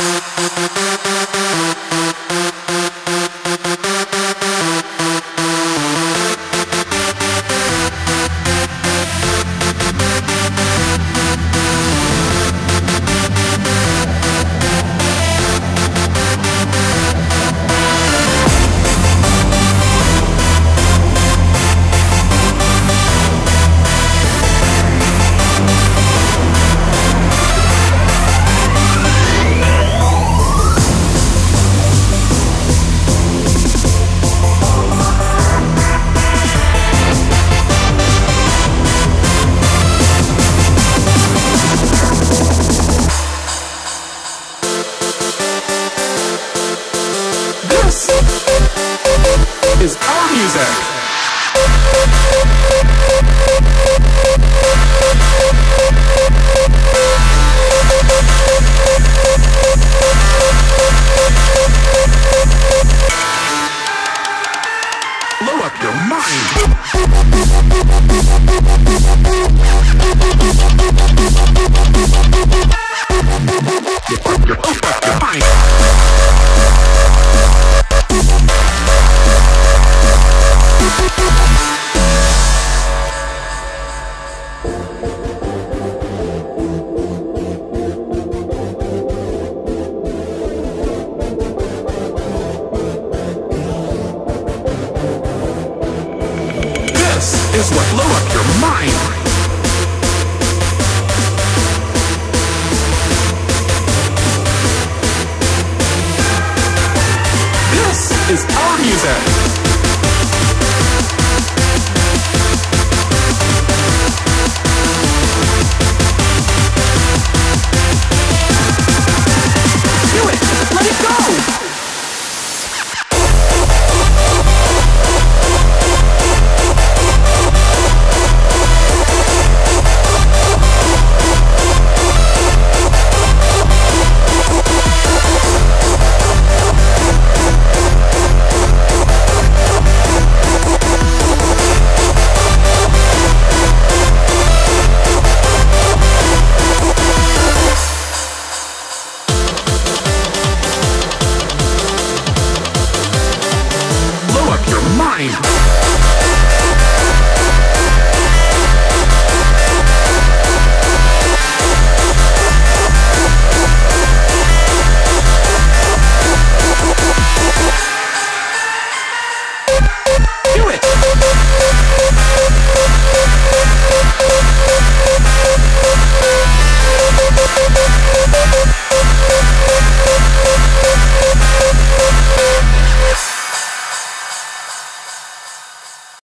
Thank you. Is our music. Is what blow up your mind. This is our music. Mind!